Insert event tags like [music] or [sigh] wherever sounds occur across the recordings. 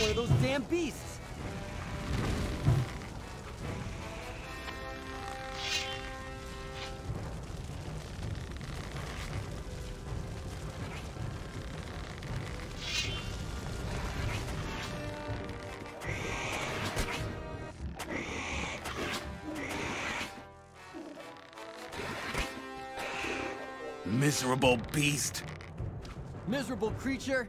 one of those damn beasts! Miserable beast. Miserable creature!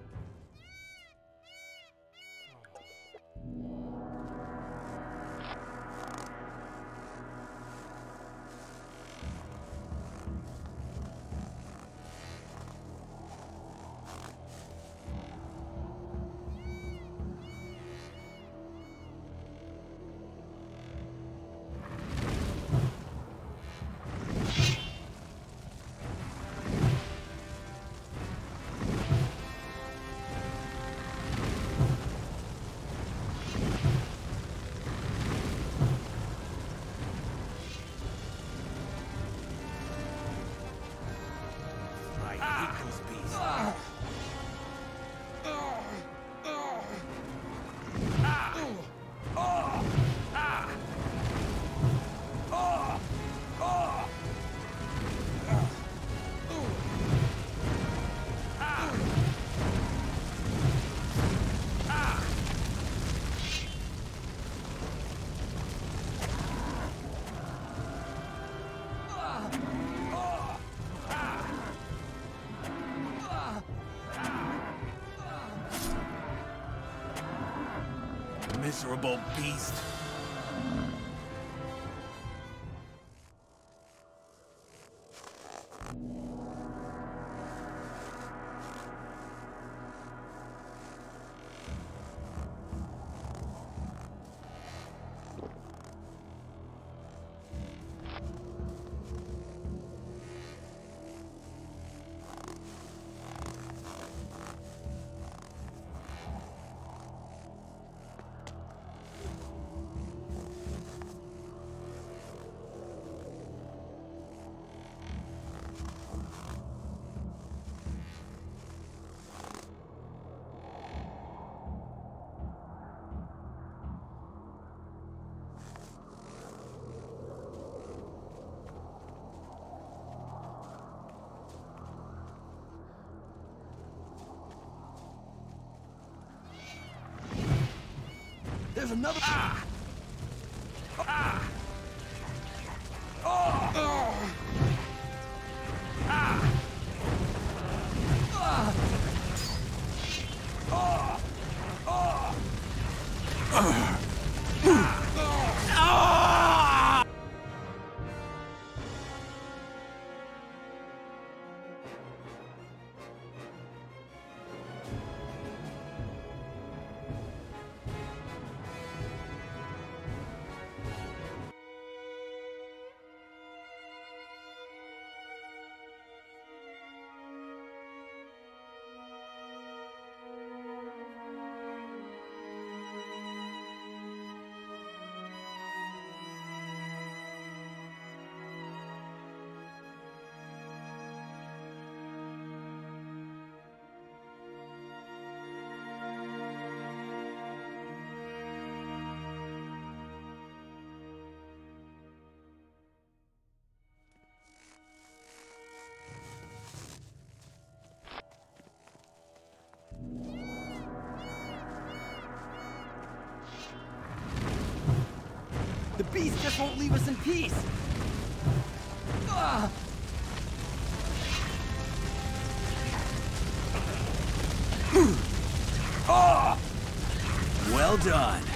Miserable beast. Another. Ah! The beast just won't leave us in peace! Ah! [sighs] Well done.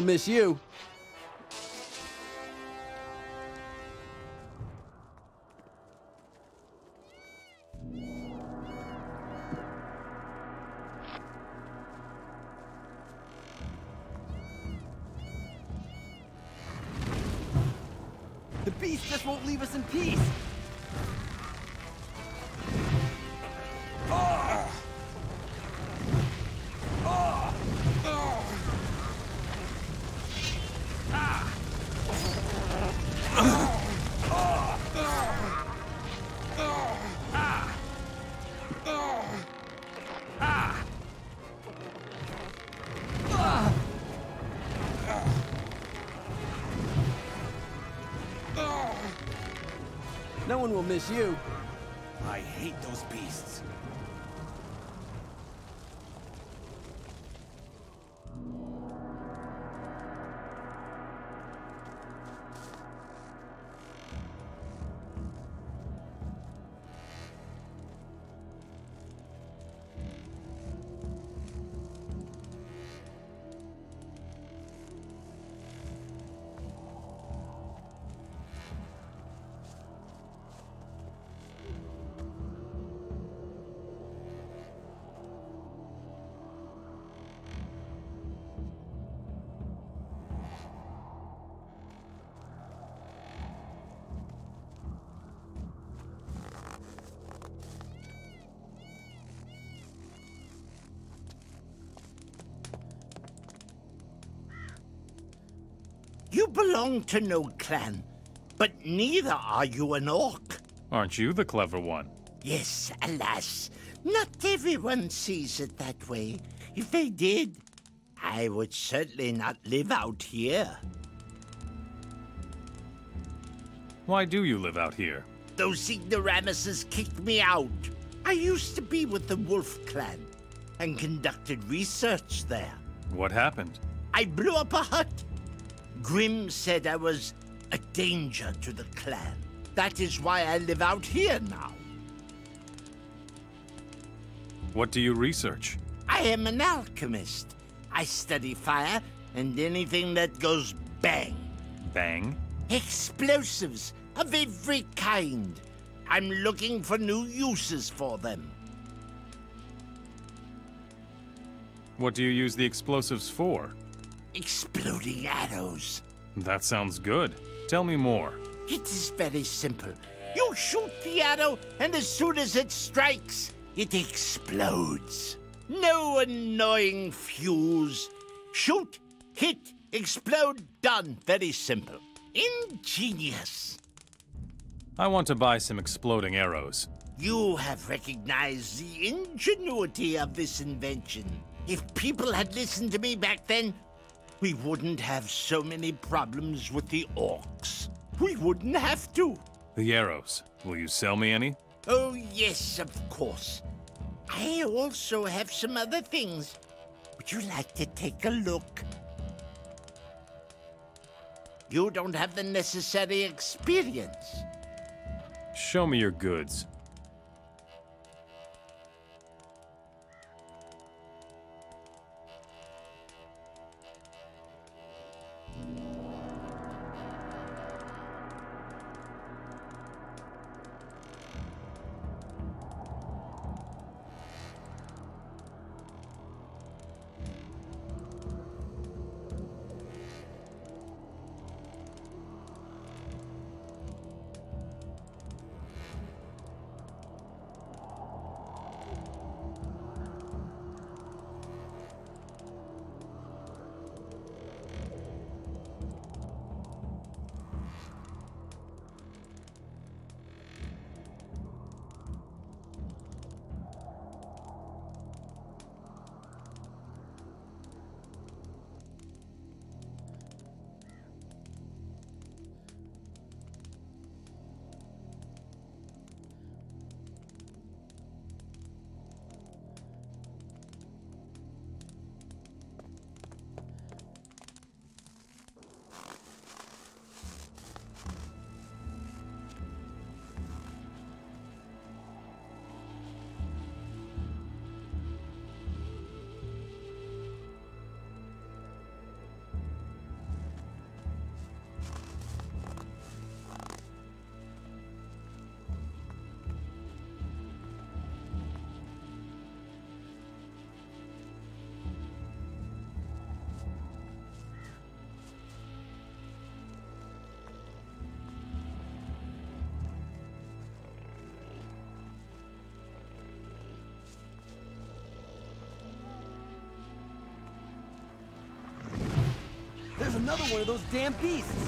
Will miss you. No one will miss you. I hate those beasts. Belong to no clan, but neither are you an orc. Aren't you the clever one? Yes, alas, not everyone sees it that way. If they did, I would certainly not live out here. Why do you live out here? Those ignoramuses kicked me out. I used to be with the Wolf Clan and conducted research there. What happened? I blew up a hut. Grim said I was a danger to the clan. That is why I live out here now. What do you research? I am an alchemist. I study fire and anything that goes bang. Bang? Explosives of every kind. I'm looking for new uses for them. What do you use the explosives for? Exploding arrows. That sounds good. Tell me more. It is very simple. You shoot the arrow, and as soon as it strikes, it explodes. No annoying fuse. Shoot, hit, explode, done. Very simple. Ingenious. I want to buy some exploding arrows. You have recognized the ingenuity of this invention. If people had listened to me back then, we wouldn't have so many problems with the orcs. We wouldn't have to. The arrows. Will you sell me any? Oh, yes, of course. I also have some other things. Would you like to take a look? You don't have the necessary experience. Show me your goods. Another one of those damn beasts.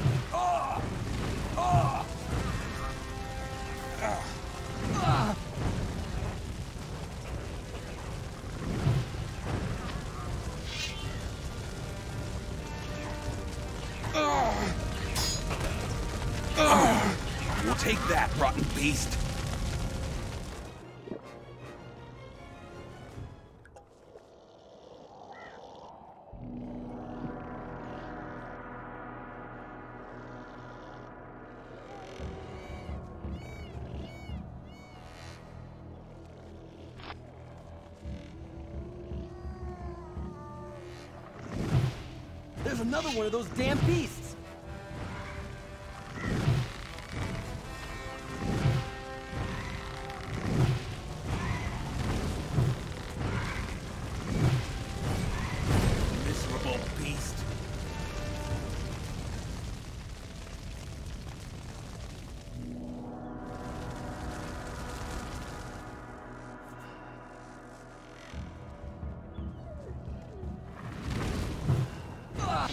Take that, rotten beast! Another one of those damn beasts!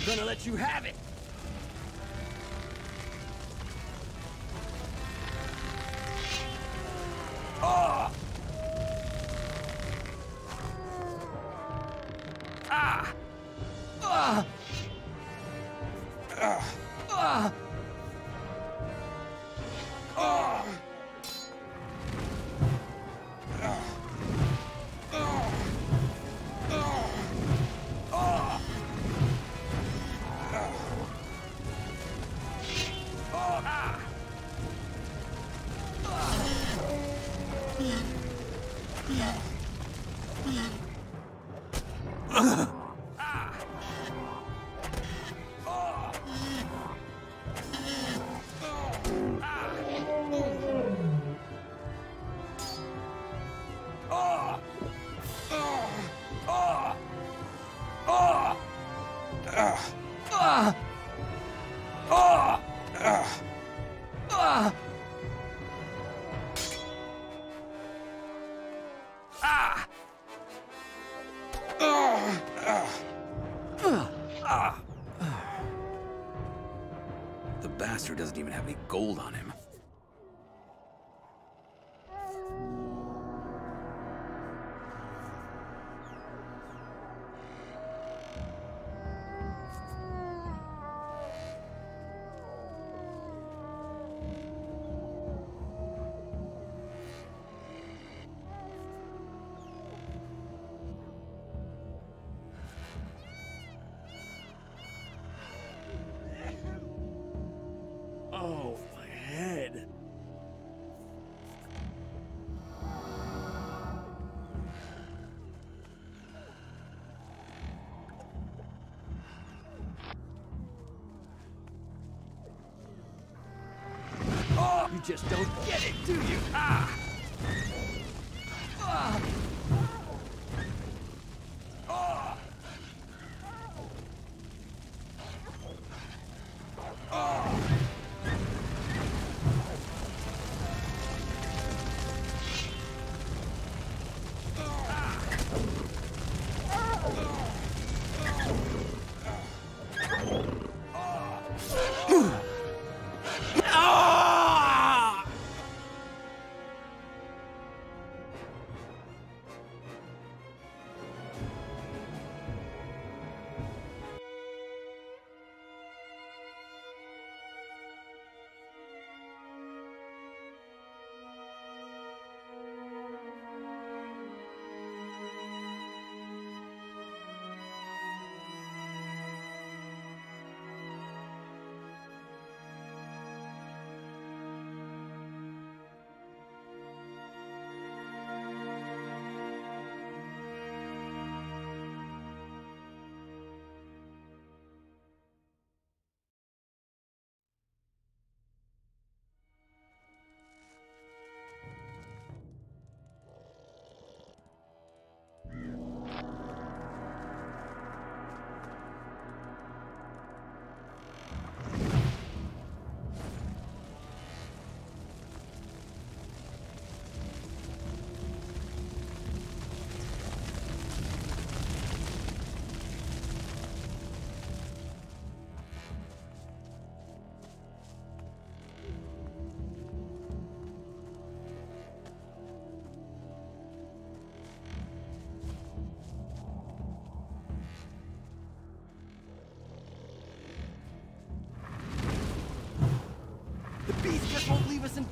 Gonna let you have it! Doesn't even have any gold on him. Just don't get it, do you? Ah!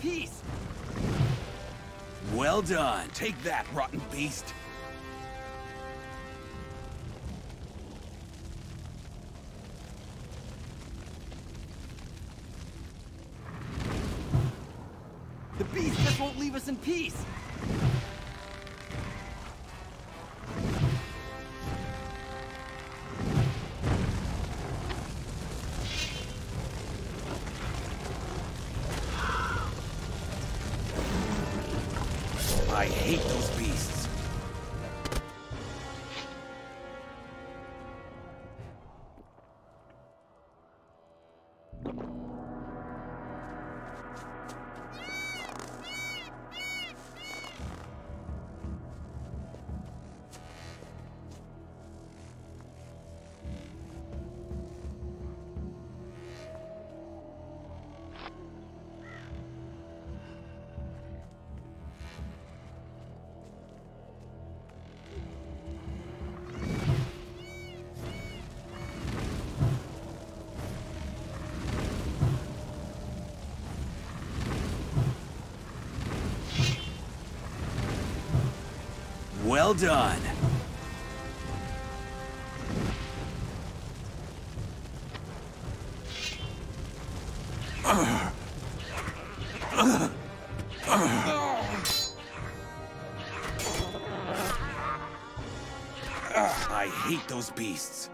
Peace. Well done. Take that, rotten beast. Well done. I hate those beasts.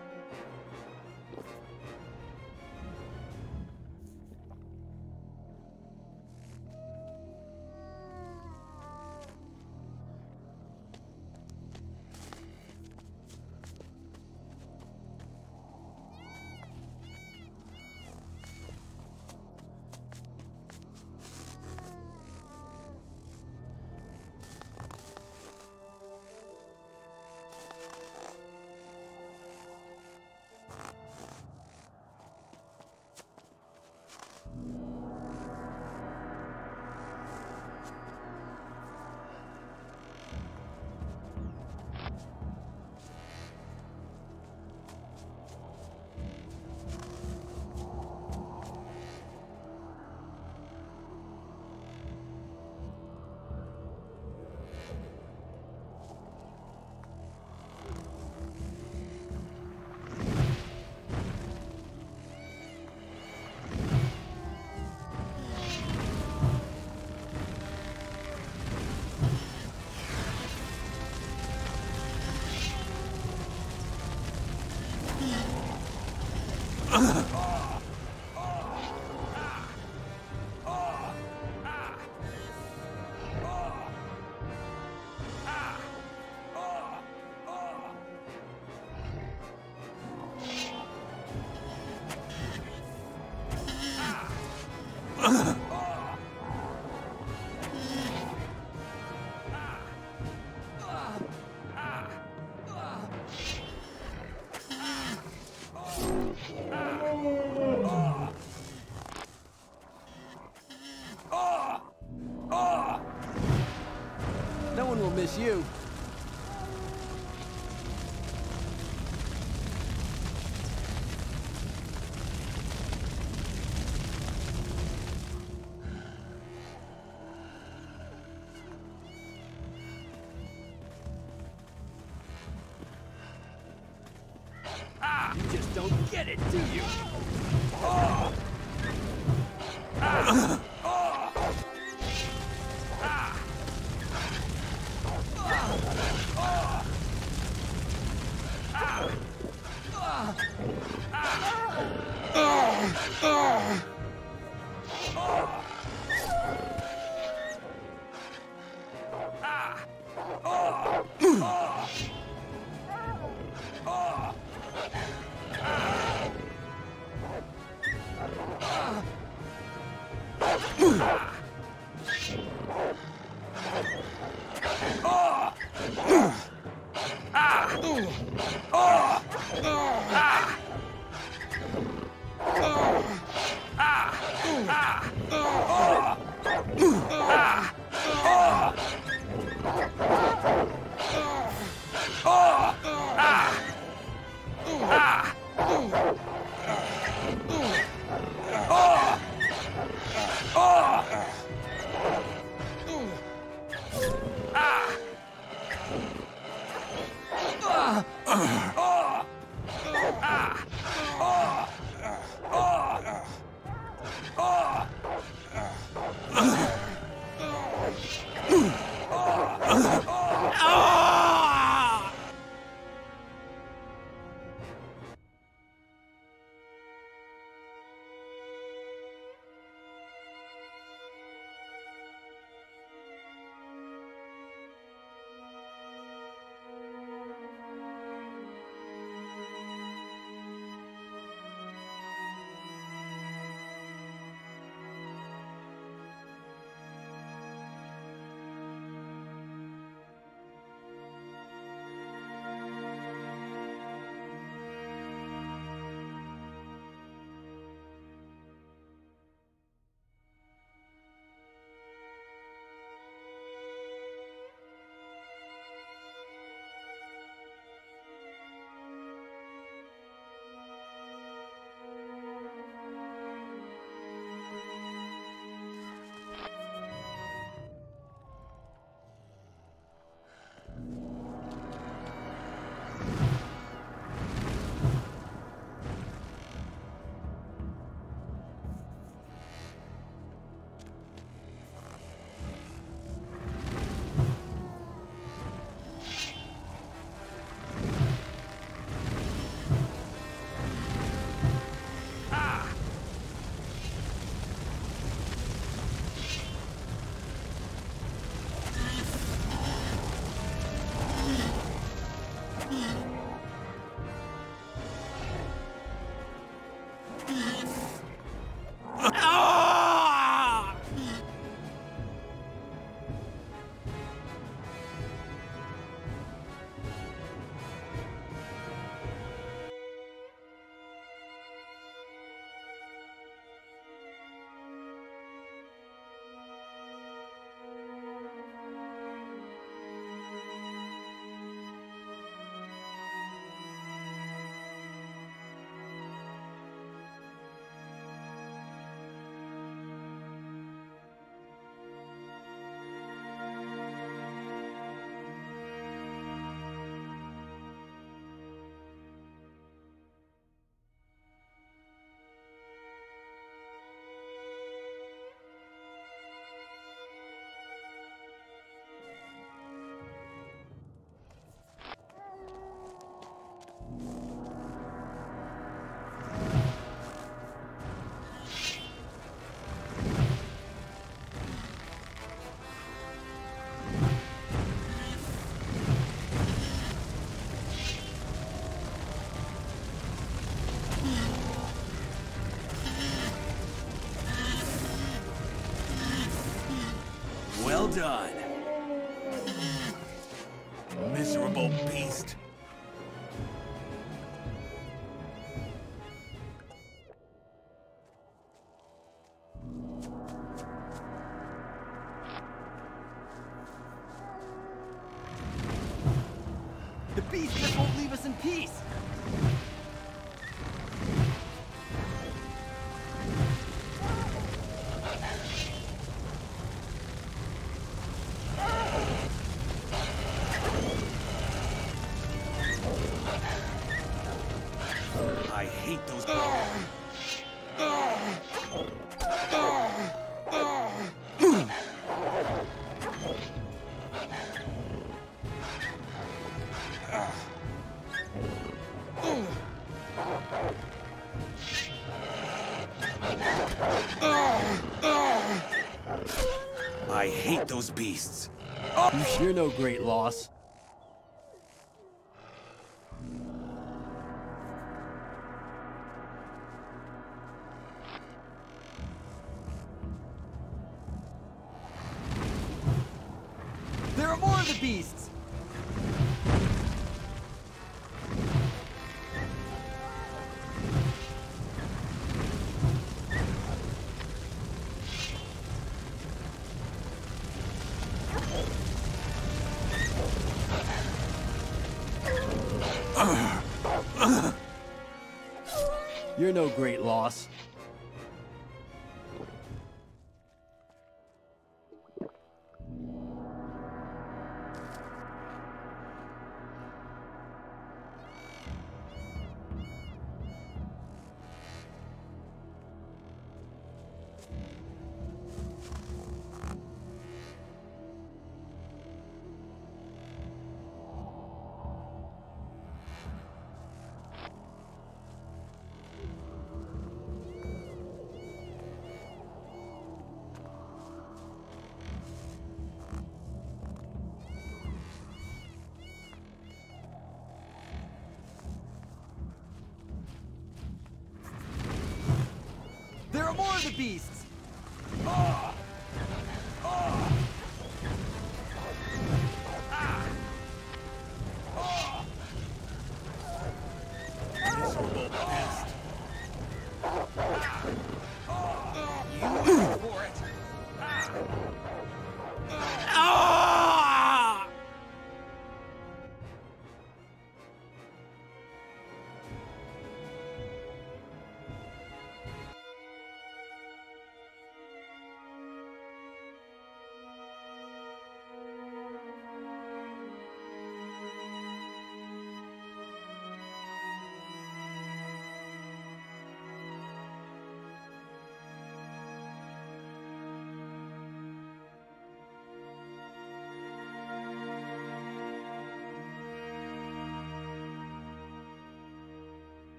Miss you. Ah, you just don't get it, do you? done. I hate those beasts. You're hear no great loss. no great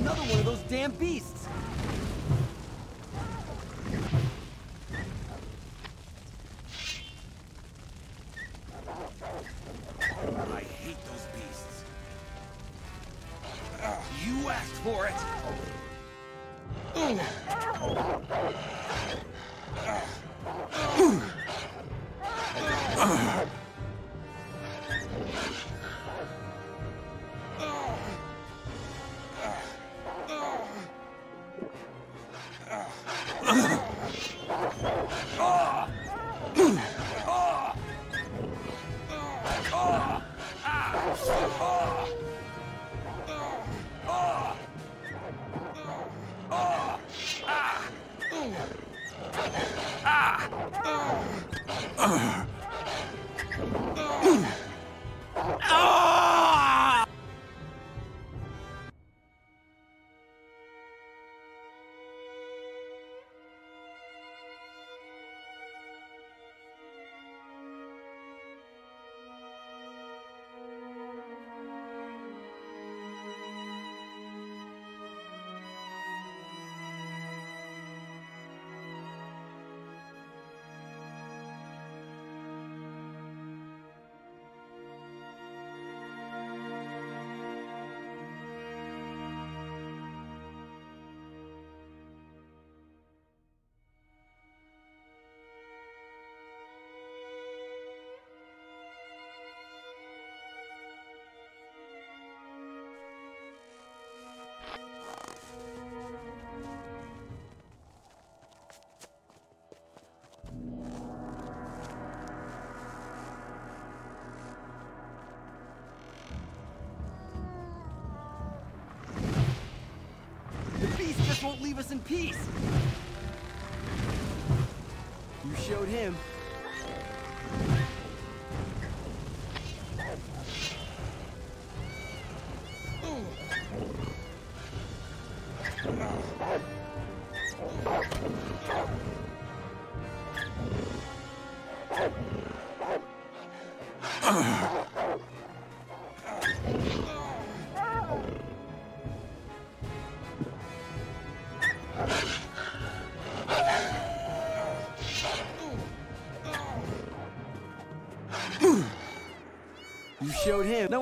Another one of those damn beasts! Ah! Uh. Us in peace. You showed him.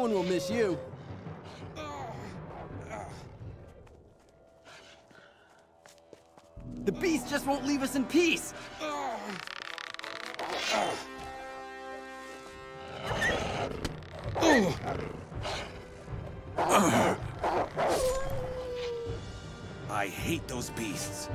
One will miss you. The beast just won't leave us in peace. I hate those beasts.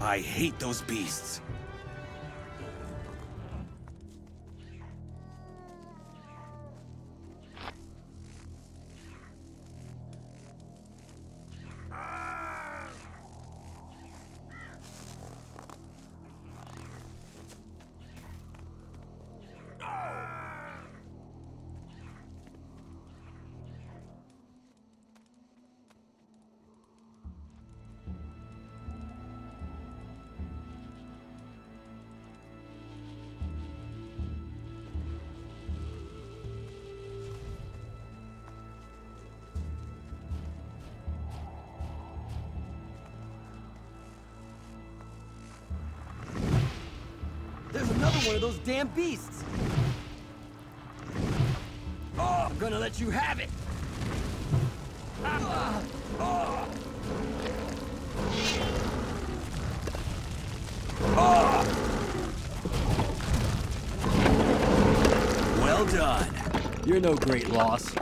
I hate those beasts. Those damn beasts! Oh, I'm gonna let you have it! Well done. You're no great loss.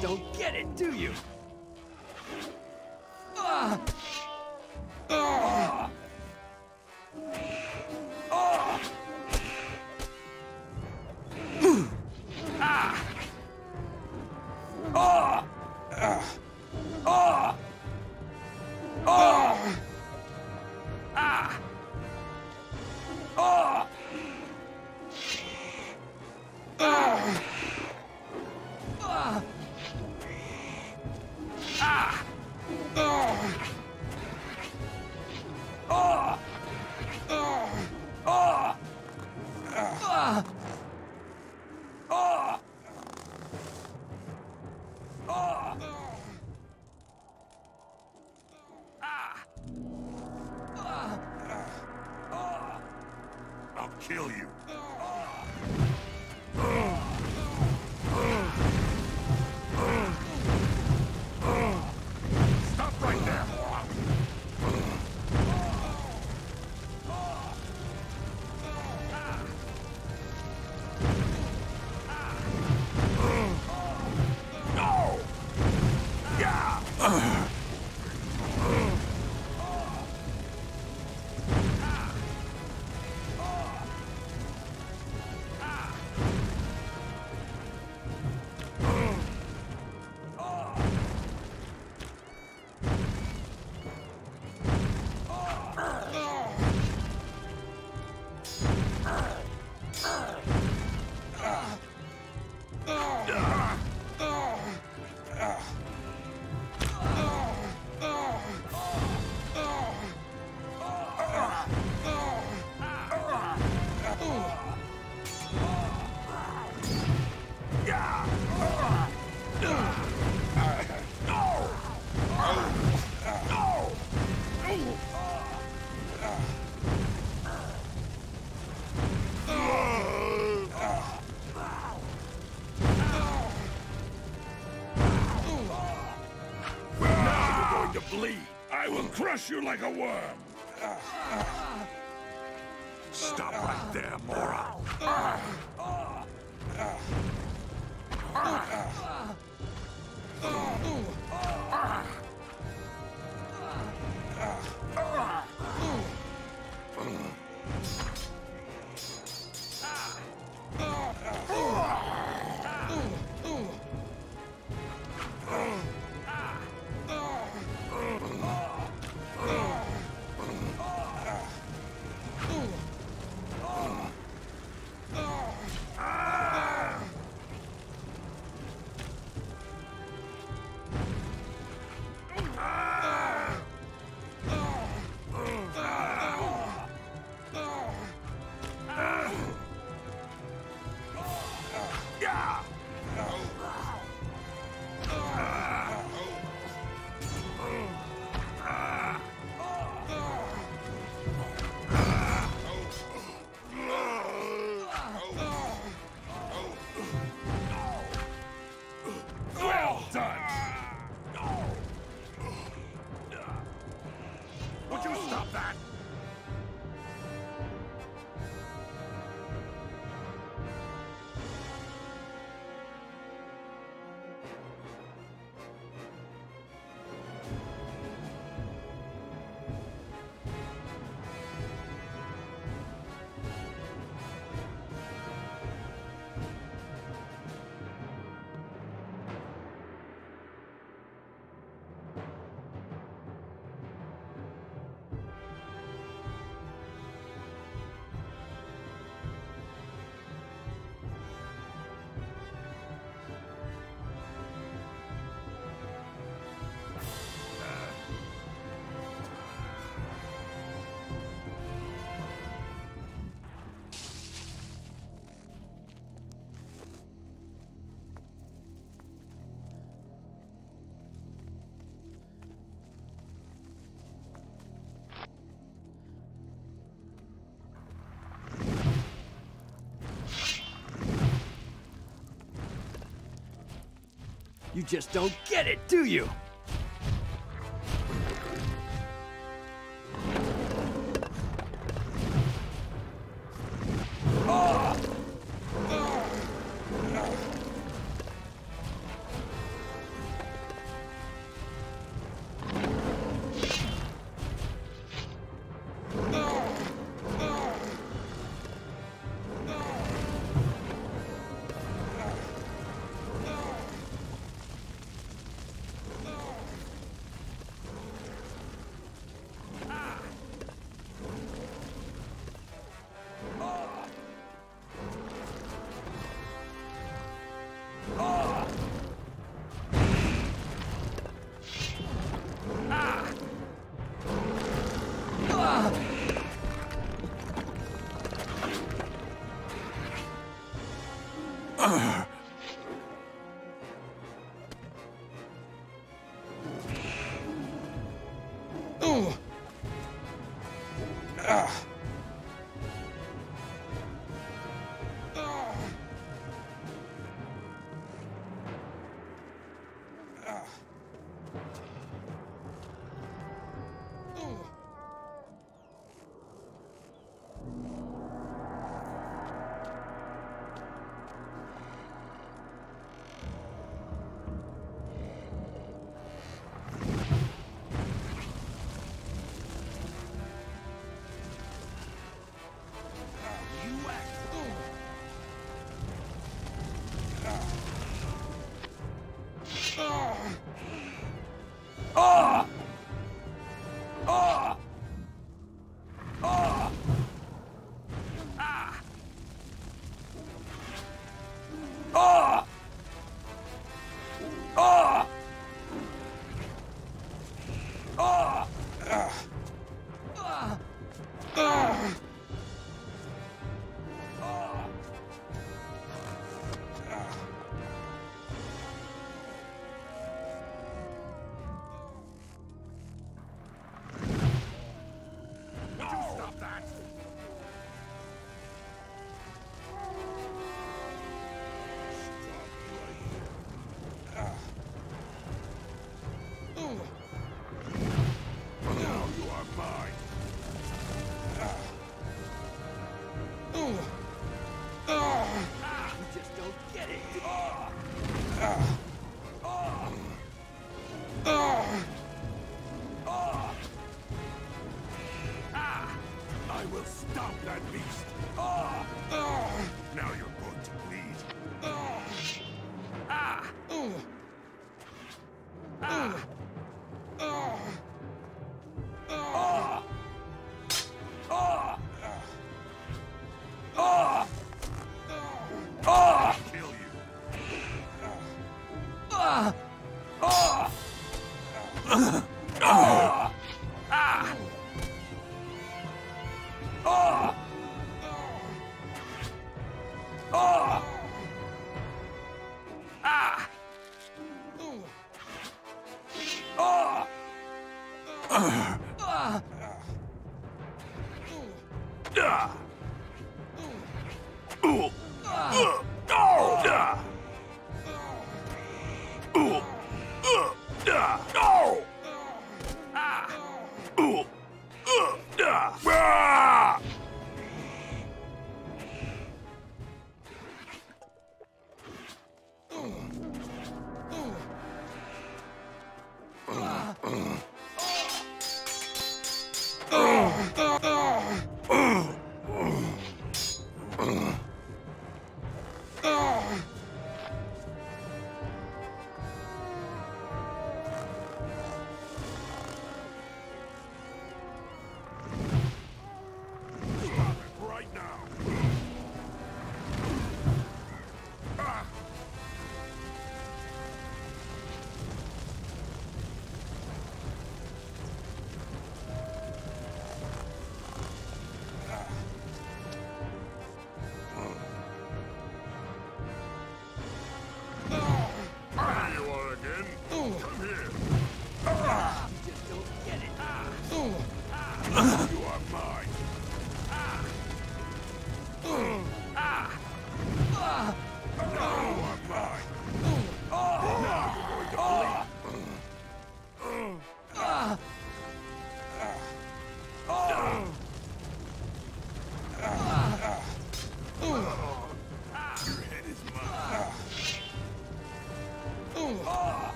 Just don't get it, do you? Ah. Ah. I will crush you like a worm. Stop right there, moron. Yeah! You just don't get it, do you? Would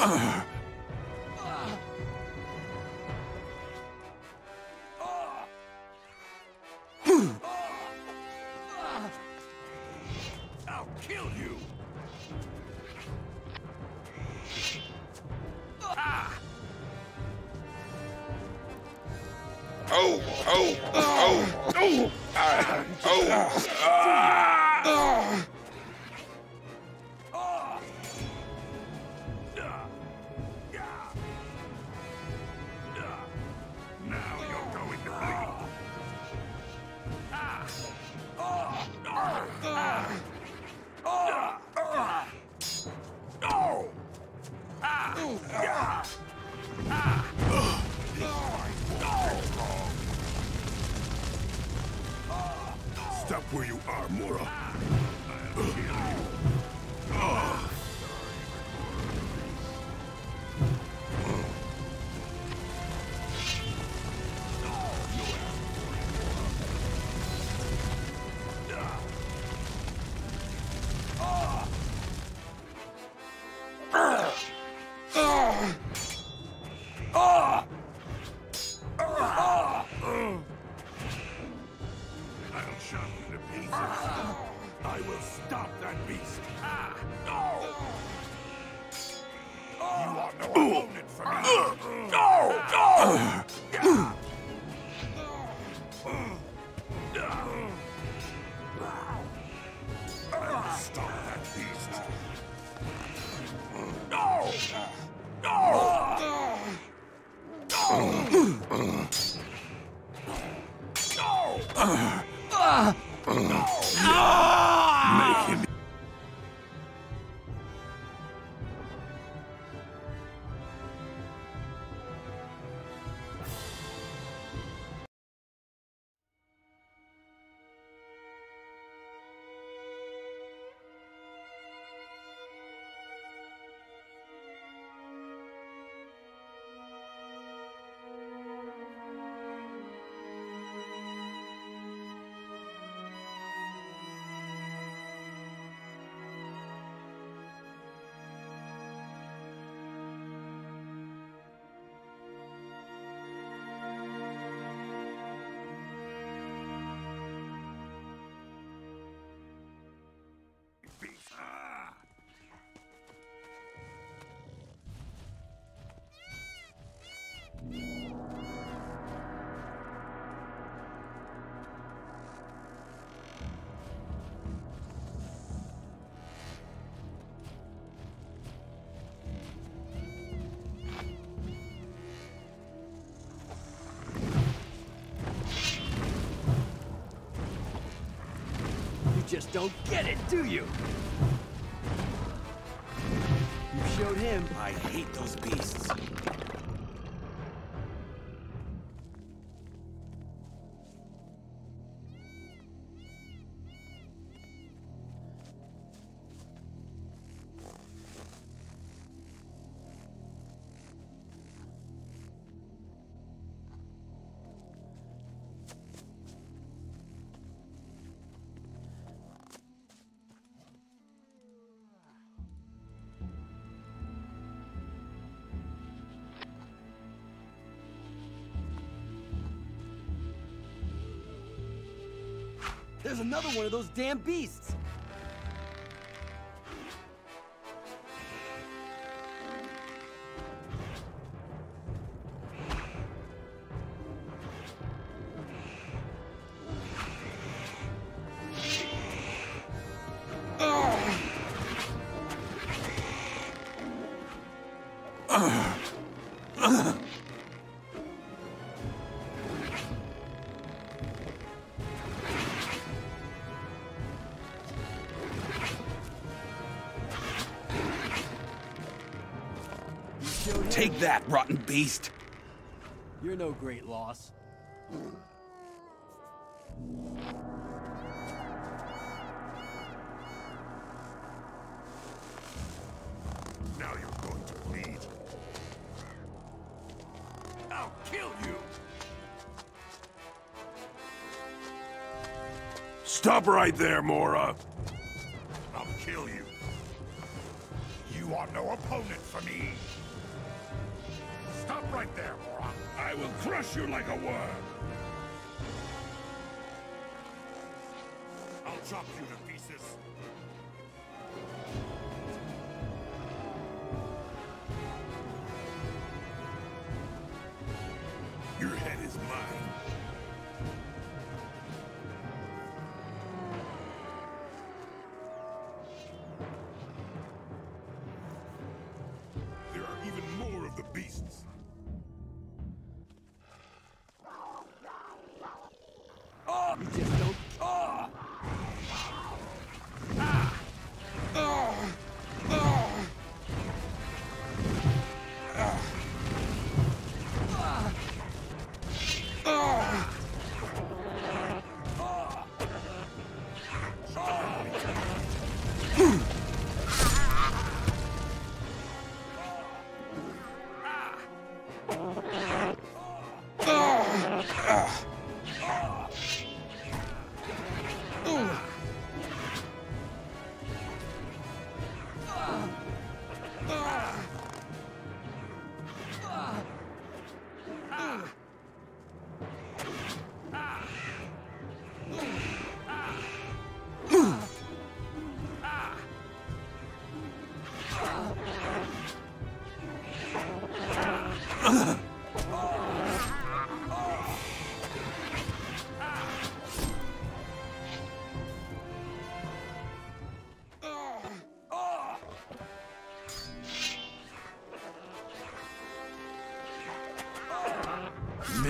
Uh. I'll kill you. [sighs] [sighs] Ah. Oh, oh, oh, oh. Where just don't get it, do you? You showed him. I hate those beasts. Another one of those damn beasts. That, rotten beast. You're no great loss. Now you're going to bleed. I'll kill you! Stop right there, Mora! I'll kill you. You are no opponent for me. Right there, Mora. I will crush you like a worm. I'll chop you to pieces.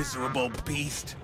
Miserable beast.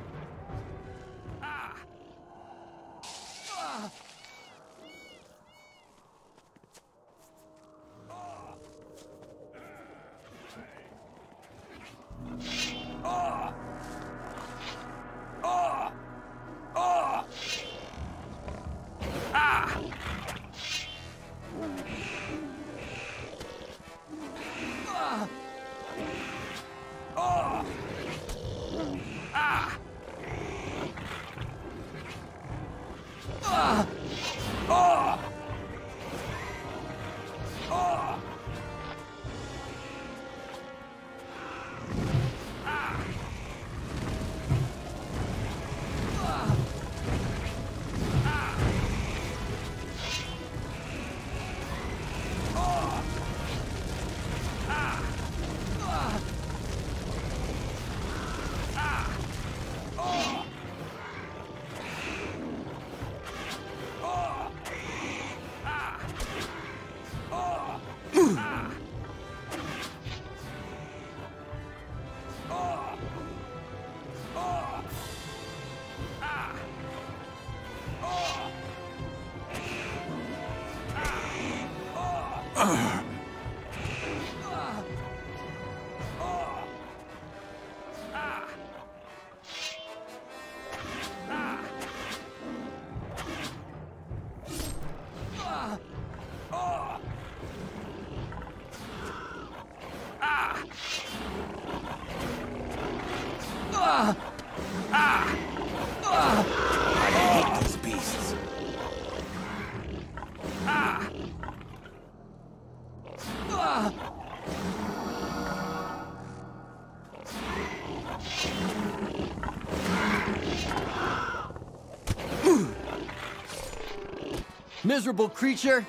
Miserable creature!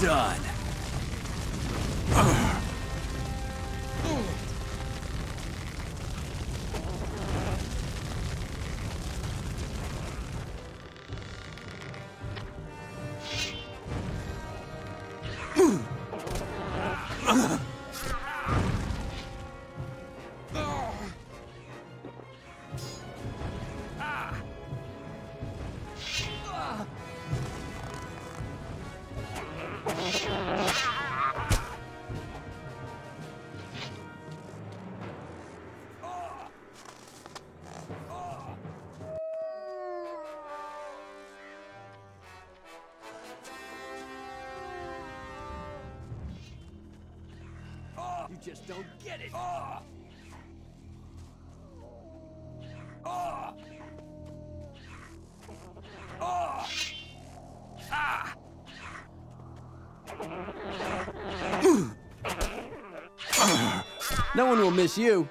Beasts! Just don't get it! No one will miss you.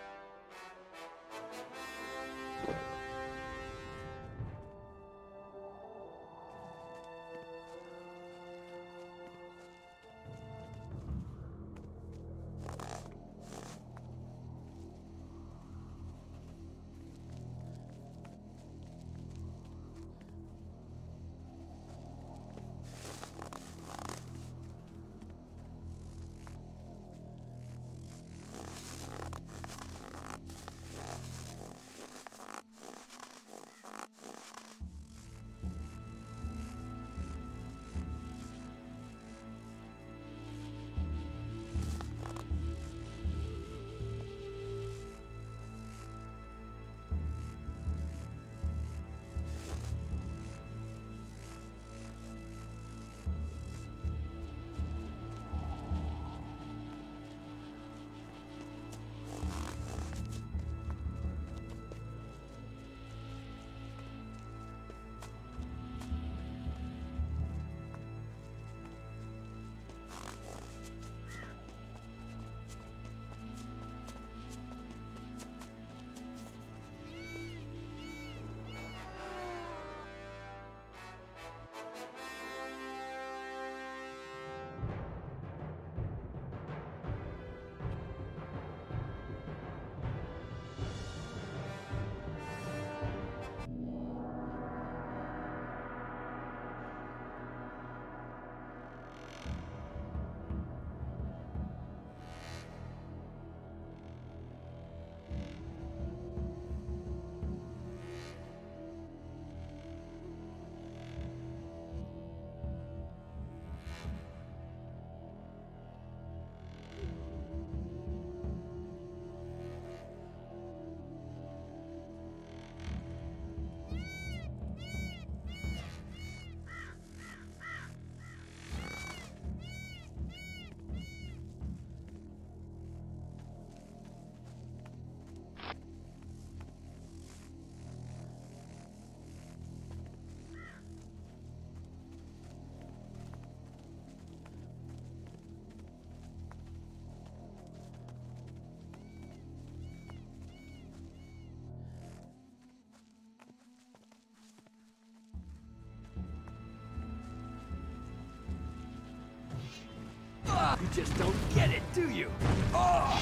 You just don't get it, do you? Ah!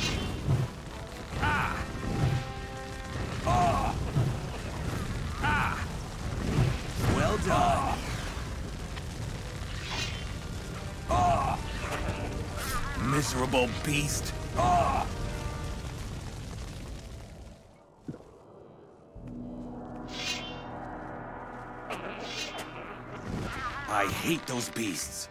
Ah! Ah! Ah! Well done. Ah! Miserable beast. Ah! I hate those beasts.